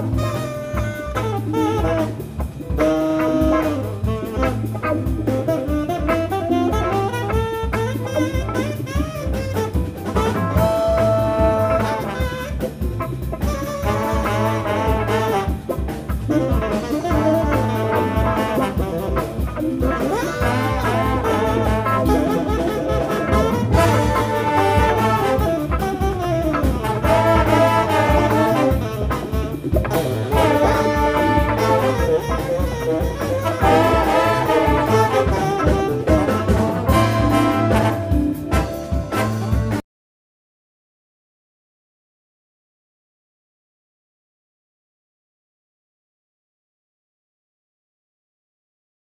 Música